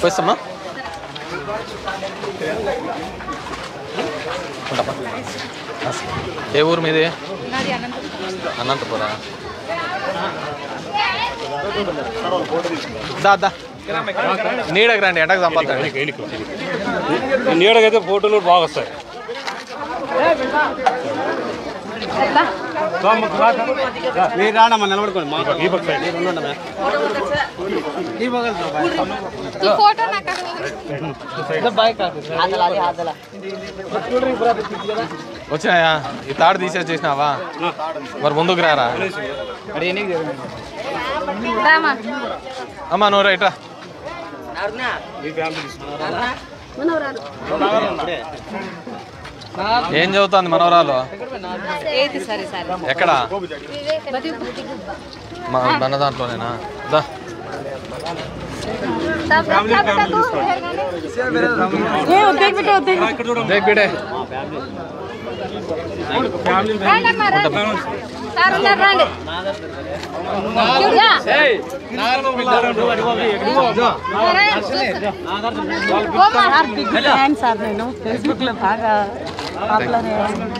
పోయిస్తామా ఉంటామా ఏ ఊరు మీది నాది అనంతపురం అనంతపురా దా దా నీడకి రండి ఎండకు చంపాలి నీడకైతే ఫోటోలు బాగా వస్తాయి మీరు నిలబడుకోండి వచ్చినాయా ఈ తాడు తీసేసి చేసినావా? మరి ముందుకు రారా? అమ్మా నువ్వు రైట్రా ఏం చదువుతుంది మనవరాలు? ఏది సరే సరే ఎక్కడ మా మన దాంట్లోనేనా దా దేక్ బిడే బిగ్ ఫ్యాన్ సార్ నేను ఫేస్బుక్ లో బాగా పాపులర్ అయ్యాను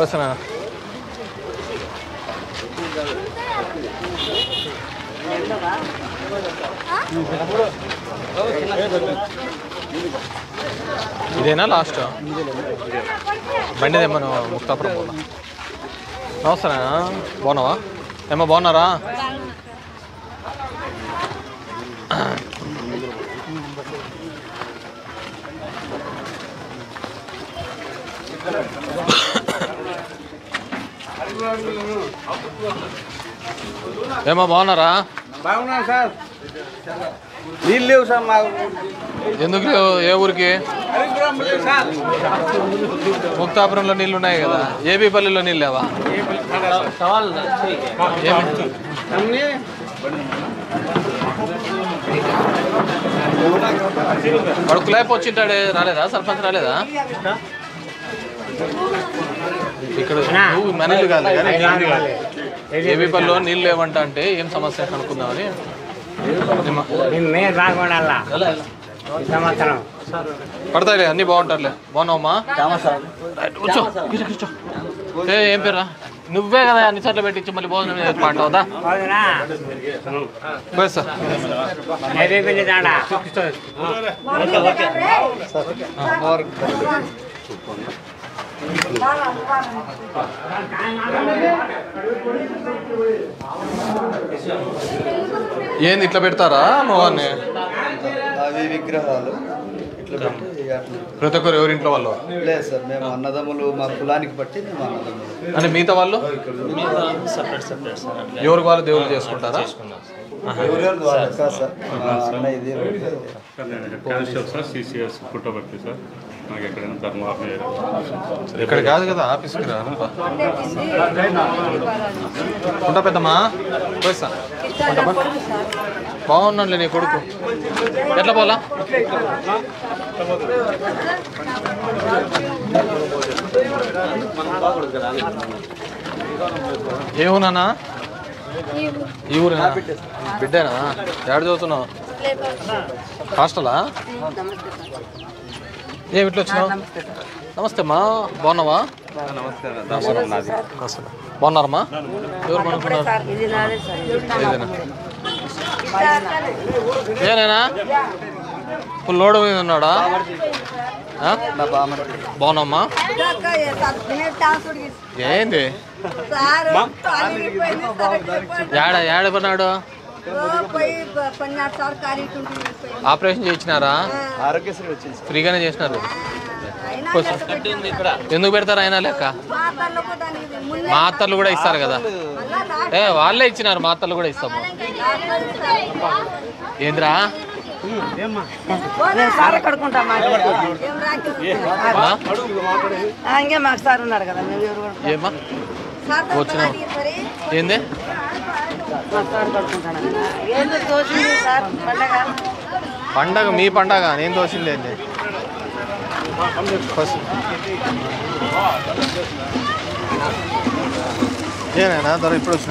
వస్తున్నా ఇదేనా లాస్ట్ బండి తెమ్మను ముక్తాపురం పోదా? నమస్తే బాగున్నావా? ఏమో బాగున్నారా? ఏమో బాగున్నారా? బాగున్నాను సార్. నీళ్ళు లేవు సార్ మాకు. ఎందుకు లేవు? ఏ ఊరికి? ముక్తాపురంలో నీళ్ళు ఉన్నాయి కదా. ఏబీపల్లిలో నీళ్ళు లేవా? వాడు కులాయిపు వచ్చింటాడే రాలేదా? సర్పంచ్ రాలేదా? ఇక్కడ నువ్వు మన ఇల్లు కాదు కానీ ఏబీపల్లిలో నీళ్ళు లేవంట అంటే ఏం సమస్య కనుక్కుందామని సంవత్సరం. పడతాయిలే అన్నీ బాగుంటారులే. బాగున్నావమ్మా? కూర్చో కూర్చో ఏ ఏం పేరా నువ్వే కదా అన్ని చోట్ల పెట్టించి మళ్ళీ భోజనం ఏర్పాటు అవుదా? సార్ ఏంది ఇట్లా పెడతారా అమ్మవారిని అవి విగ్రహాలు. ఇట్లా. ప్రతి ఒక్కరు ఎవరింట్లో వాళ్ళు? లేదు సార్ మేము అన్నదమ్ములు మా కులానికి బట్టి మేము అన్నదమ్ములు. అంటే మిగతా వాళ్ళు? ఎవరికి వాళ్ళు దేవుళ్ళు చేసుకుంటారా? సార్. నాకు ఎక్కడైనా ధర్మ ఇక్కడ కాదు కదా ఆఫీస్కి రా. ఉంటా పెద్దమ్మా. పోయిస్తా బాగున్నాడులే నీ కొడుకు. ఎట్లా పోలా ఏ ఈ ఊరేనా? బిడ్డేనా? ఎక్కడ చదువుతున్నావు? హాస్టలా? ఏమి ఇట్లా వచ్చినావు? నమస్తే అమ్మా బాగున్నావా? నమస్తే బాగున్నారమ్మా. ఎవరు కొనుక్కున్నారు ఇదేనా? ఏనేనా ఫుల్ లోడ్ మీద ఉన్నాడా? బాగున్నామ్మా ఏంది? ఏడ ఏడ పడినాడు? ఆపరేషన్ చేయించినారా? ఆరోగ్యశ్రీ వచ్చింది ఫ్రీగానే చేసినారు. ఎందుకు పెడతారు ఆయన లెక్క? మాత్రలు కూడా ఇస్తారు కదా. ఏ వాళ్ళే ఇచ్చినారు మాత్రలు కూడా ఇస్తాము. ఏంద్రా? సార్ కడుకుంటాం ఆ? ఇంకే మాకు సార్ ఉన్నారు కదా ఏంది? పండగ? మీ పండగ. నేను తోసింది ఏంది? ఫస్ట్. ఏనైనా ఇప్పుడు వచ్చిన.